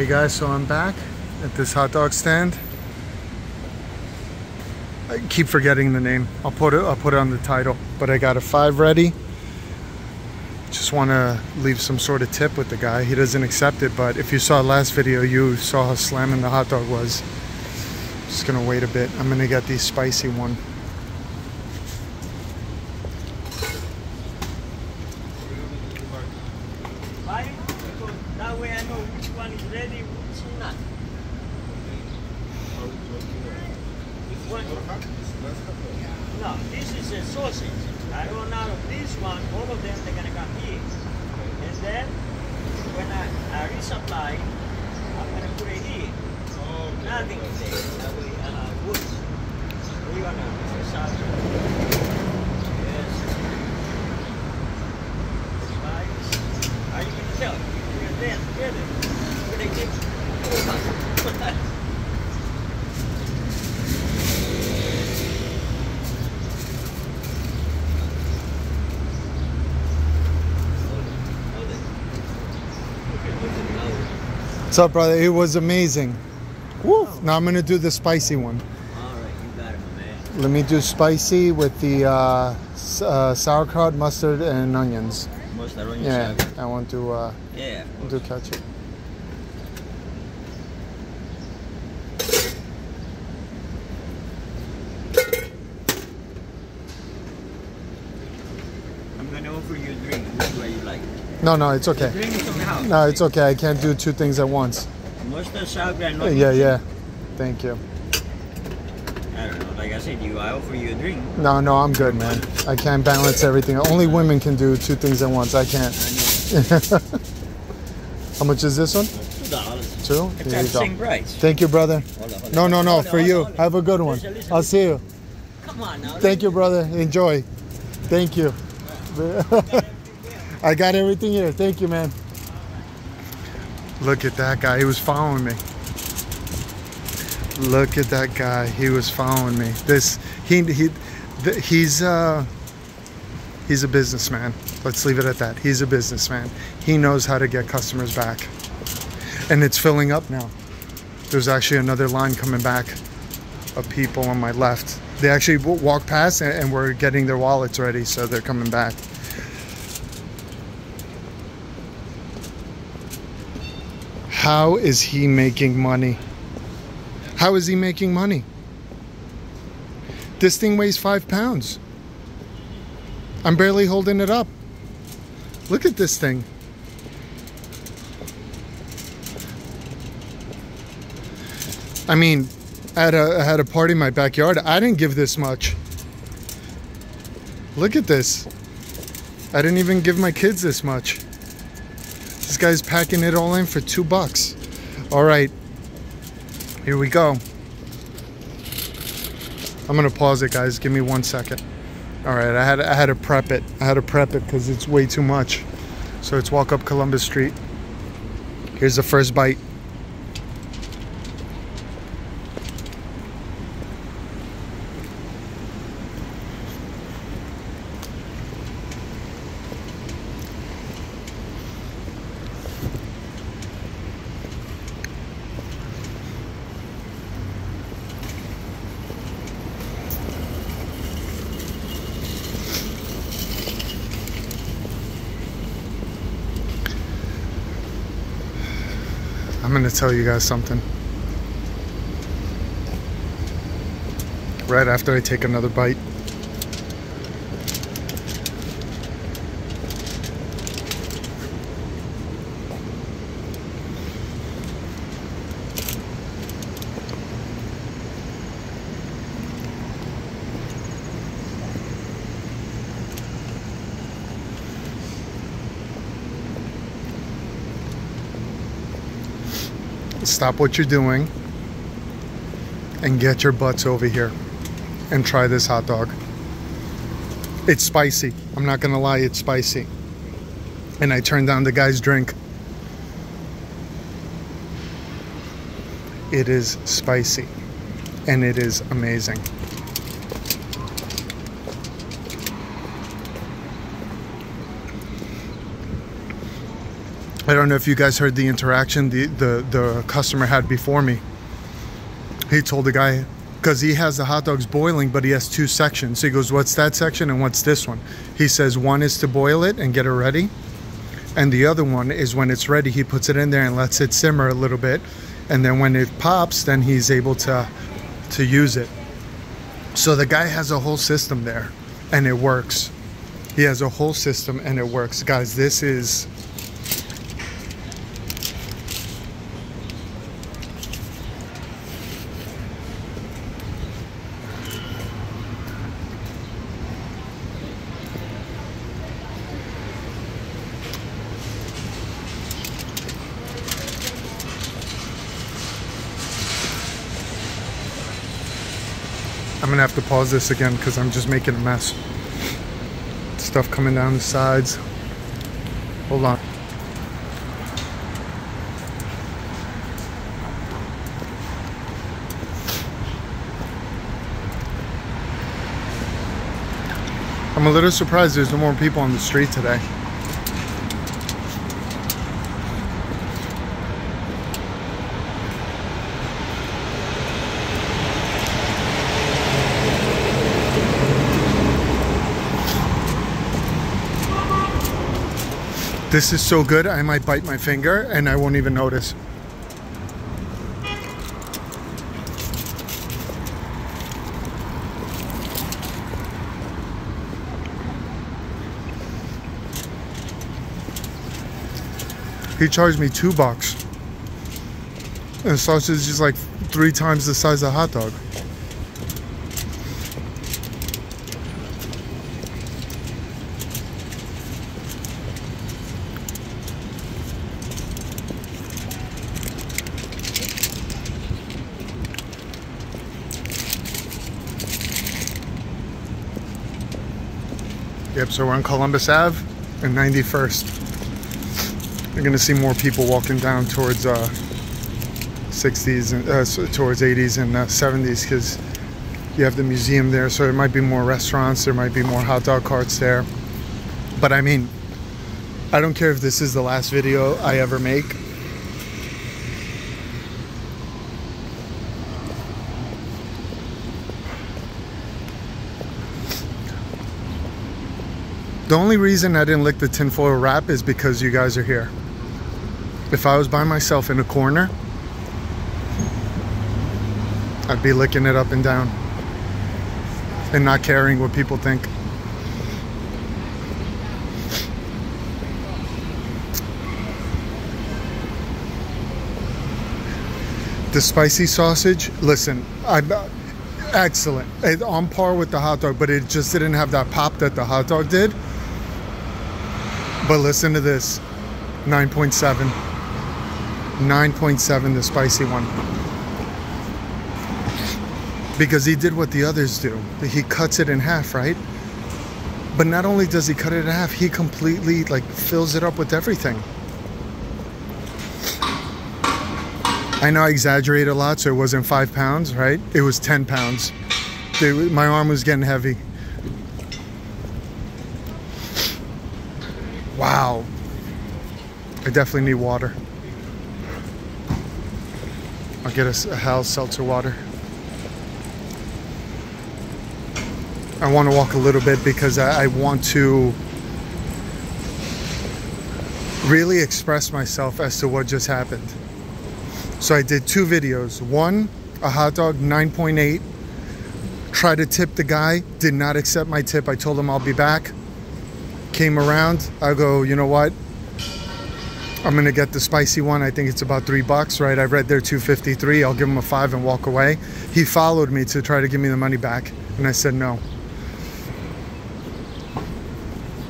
Hey guys, so I'm back at this hot dog stand. I keep forgetting the name. I'll put it I'll put it on the title. But I got a five ready. Just want to leave some sort of tip with the guy. He doesn't accept it, but if you saw last video, you saw how slamming the hot dog was. Just gonna wait a bit. I'm gonna get the spicy one. Why? Because that way I know which one is ready, which is No, this is a sausage. I run out of this one, all of them they're gonna come here. And then when I, I resupply, I'm gonna put it here. Nothing is there. That way uh wood. We're gonna start. Yes. Spice. Are you gonna tell? We're gonna dance together. We're gonna get What's up, brother? It was amazing. Woo! Now I'm gonna do the spicy one. Alright, you got it, man. Let me do spicy with the uh, s- uh, sauerkraut, mustard, and onions. Mustard on your Yeah. I want to uh, Yeah. do ketchup. I'm gonna offer you a drink. Which one you like? No, no, it's okay. Drink is on the house. No, it's okay. I can't do two things at once. Mustard, sour, and Yeah, yeah. Thank you. I don't know. Like I said, you. I offer you a drink. No, no, I'm good, man. I can't balance everything. Only women can do two things at once. I can't. How much is this one? Two dollars. Two? It's you the go. same price. Thank you, brother. Hold on, hold No, no, no, for you. on, hold on. Have a good one. I'll see you. Come on now. Thank you, brother. Enjoy. Thank you. I got everything here. Thank you, man. Look at that guy. He was following me. Look at that guy. He was following me. This he he he's uh he's a businessman. Let's leave it at that. He's a businessman. He knows how to get customers back. And it's filling up now. There's actually another line coming back of people on my left. They actually w- walked past and, and were getting their wallets ready, so they're coming back. How is he making money? How is he making money? This thing weighs five pounds. I'm barely holding it up. Look at this thing. I mean, I had a, I had a party in my backyard. I didn't give this much. Look at this. I didn't even give my kids this much. This guy's packing it all in for two bucks. All right, here we go. I'm gonna pause it, guys. Give me one second. All right, I had I had to prep it. I had to prep it because it's way too much. So let's walk up Columbus Street. Here's the first bite. Gonna tell you guys something. Right after I take another bite. Stop what you're doing and get your butts over here and try this hot dog. It's spicy. I'm not gonna lie, it's spicy. And I turned down the guy's drink. It is spicy and it is amazing. I don't know if you guys heard the interaction the the, the customer had before me. He told the guy because he has the hot dogs boiling, but he has two sections. So he goes, "What's that section and what's this one?" He says one is to boil it and get it ready, and the other one is when it's ready. He puts it in there and lets it simmer a little bit, and then when it pops, then he's able to to use it. So the guy has a whole system there, and it works. He has a whole system and it works, guys. This is I'm gonna have to pause this again because I'm just making a mess. Stuff coming down the sides. Hold on. I'm a little surprised there's no more people on the street today. This is so good, I might bite my finger and I won't even notice. He charged me two bucks. And sausage is like three times the size of a hot dog. Yep, so we're on Columbus Ave and 91st. You're gonna see more people walking down towards uh, 60s and uh, towards 80s and uh, 70s because you have the museum there. So there might be more restaurants, there might be more hot dog carts there. But I mean, I don't care if this is the last video I ever make. The only reason I didn't lick the tinfoil wrap is because you guys are here. If I was by myself in a corner, I'd be licking it up and down and not caring what people think. The spicy sausage, listen, I excellent. It, on par with the hot dog, but it just didn't have that pop that the hot dog did. But listen to this 9.7. 9.7, the spicy one. Because he did what the others do. He cuts it in half, right? But not only does he cut it in half, he completely like fills it up with everything. I know I exaggerate a lot, so it wasn't five pounds, right? It was 10 pounds. Dude, my arm was getting heavy. Wow. I definitely need water. I'll get a, a Hal seltzer water. I want to walk a little bit because I, I want to really express myself as to what just happened. So I did two videos. One, a hot dog, 9.8. Tried to tip the guy, did not accept my tip. I told him I'll be back came around, I go, you know what? I'm gonna get the spicy one. I think it's about three bucks, right? I read there 253. I'll give him a five and walk away. He followed me to try to give me the money back, and I said no.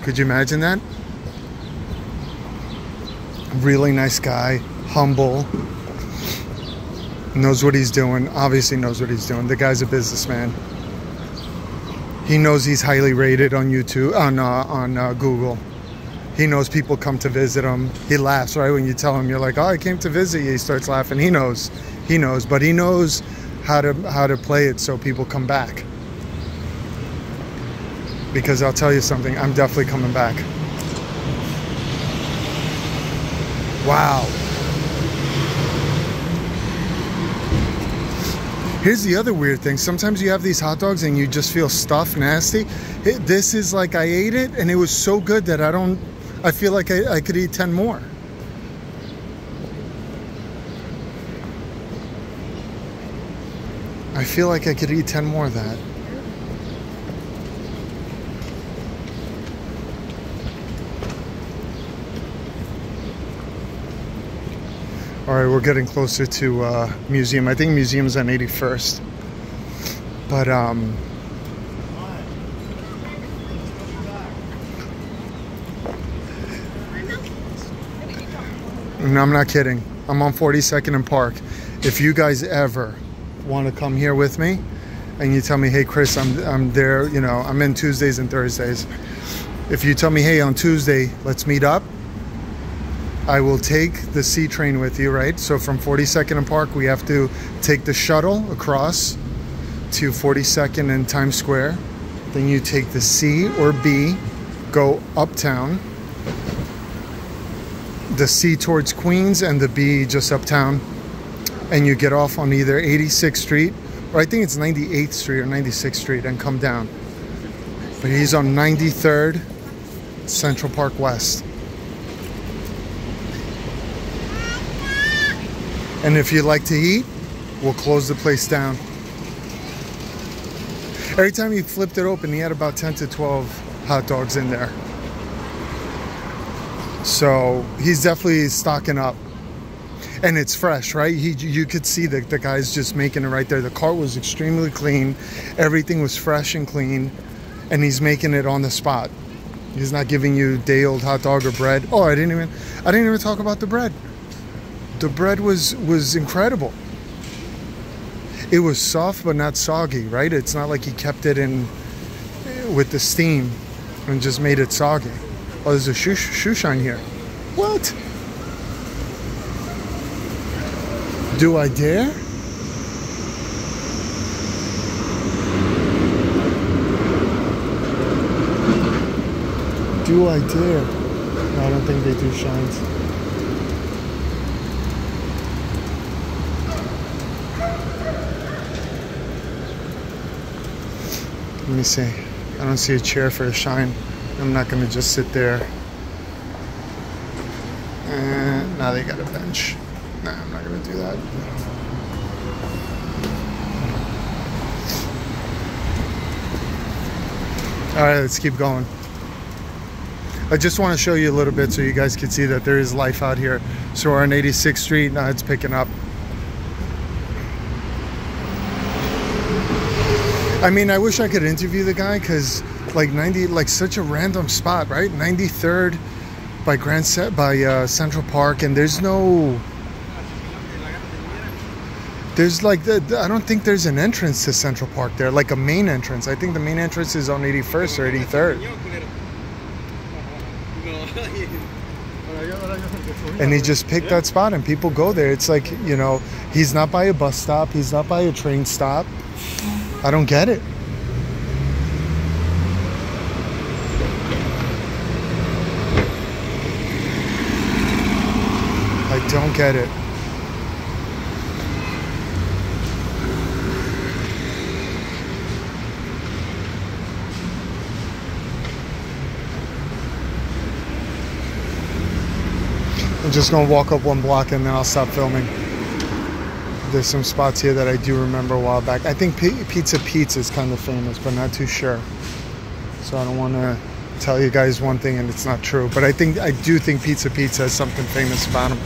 Could you imagine that? Really nice guy, humble, knows what he's doing. Obviously knows what he's doing. The guy's a businessman. He knows he's highly rated on YouTube, on uh, on uh, Google. He knows people come to visit him. He laughs right when you tell him you're like, "Oh, I came to visit you." He starts laughing. He knows, he knows, but he knows how to how to play it so people come back. Because I'll tell you something, I'm definitely coming back. Wow. Here's the other weird thing. Sometimes you have these hot dogs and you just feel stuffed, nasty. It, this is like I ate it and it was so good that I don't, I feel like I, I could eat 10 more. I feel like I could eat 10 more of that. All right, we're getting closer to uh, museum. I think museum's on 81st. But um, no, I'm not kidding. I'm on 42nd and Park. If you guys ever want to come here with me, and you tell me, hey Chris, I'm I'm there. You know, I'm in Tuesdays and Thursdays. If you tell me, hey, on Tuesday, let's meet up. I will take the C train with you, right? So from 42nd and Park, we have to take the shuttle across to 42nd and Times Square. Then you take the C or B, go uptown. The C towards Queens and the B just uptown. And you get off on either 86th Street or I think it's 98th Street or 96th Street and come down. But he's on 93rd Central Park West. And if you'd like to eat, we'll close the place down. Every time he flipped it open, he had about 10 to 12 hot dogs in there. So he's definitely stocking up. And it's fresh, right? He, you could see that the guy's just making it right there. The cart was extremely clean. Everything was fresh and clean. And he's making it on the spot. He's not giving you day old hot dog or bread. Oh, I didn't even I didn't even talk about the bread the bread was was incredible. It was soft but not soggy, right? It's not like he kept it in with the steam and just made it soggy. Oh, there's a shoe, shoe shine here. What? Do I dare? Do I dare? No, I don't think they do shines. Let me see. I don't see a chair for a shine. I'm not gonna just sit there. And now they got a bench. Nah, I'm not gonna do that. All right, let's keep going. I just want to show you a little bit so you guys can see that there is life out here. So we're on 86th Street, now it's picking up. I mean, I wish I could interview the guy because like 90, like such a random spot, right? 93rd by Grand Set by uh, Central Park, and there's no. There's like the, the, I don't think there's an entrance to Central Park there, like a main entrance. I think the main entrance is on 81st or 83rd. And he just picked that spot, and people go there. It's like you know, he's not by a bus stop, he's not by a train stop I don't get it. I don't get it. I'm just gonna walk up one block and then I'll stop filming there's some spots here that I do remember a while back. I think P- Pizza Pizza is kind of famous, but not too sure. So I don't want to tell you guys one thing and it's not true. But I think I do think Pizza Pizza has something famous about them.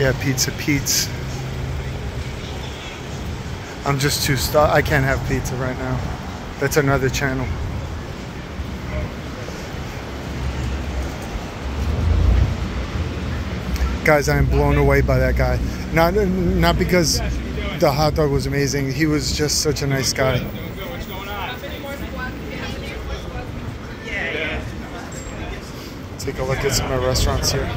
Yeah, Pizza pizza. I'm just too stuck. I can't have pizza right now. That's another channel. Guys, I am blown away by that guy. Not not because the hot dog was amazing. He was just such a nice guy. Take a look at some of the restaurants here.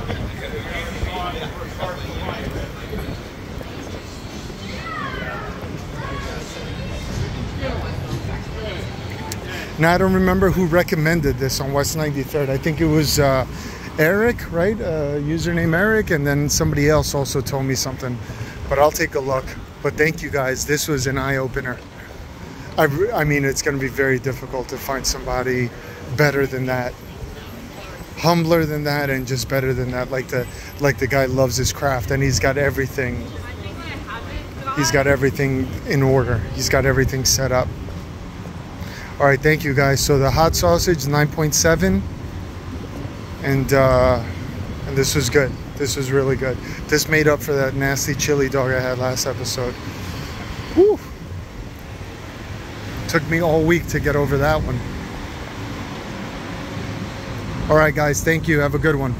Now I don't remember who recommended this on West 93rd. I think it was uh, Eric, right? Uh, username Eric, and then somebody else also told me something. But I'll take a look. But thank you guys. This was an eye opener. I, I mean, it's going to be very difficult to find somebody better than that, humbler than that, and just better than that. Like the like the guy loves his craft, and he's got everything. He's got everything in order. He's got everything set up. All right, thank you guys. So the hot sausage, 9.7, and uh, and this was good. This was really good. This made up for that nasty chili dog I had last episode. Whew. Took me all week to get over that one. All right, guys. Thank you. Have a good one.